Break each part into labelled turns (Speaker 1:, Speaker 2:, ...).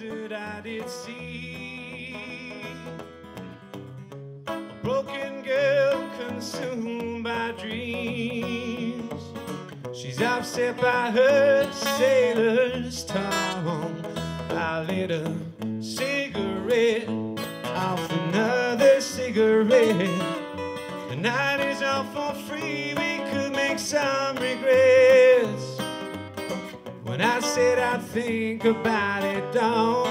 Speaker 1: that I did see. A broken girl consumed by dreams. She's upset by her sailor's tongue. I lit a cigarette off another cigarette. The night is out for free, we could make some regrets. When I said I'd think about it, don't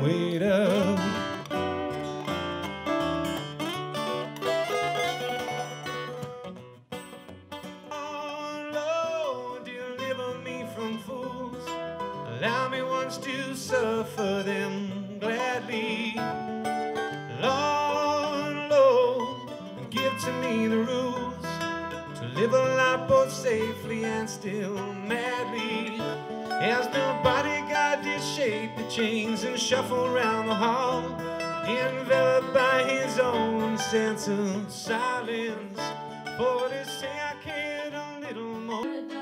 Speaker 1: wait up. Oh Lord, deliver me from fools. Allow me once to suffer them live a life both safely and still madly. As the bodyguard did shake the chains and shuffle round the hall, enveloped by his own sense of silence. For to say I cared a little more.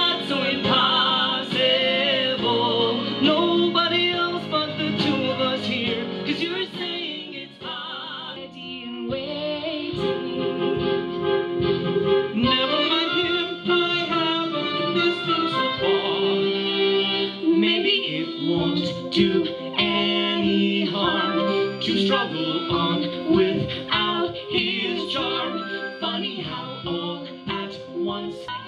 Speaker 2: do any harm to struggle on without his charm. Funny how all at once.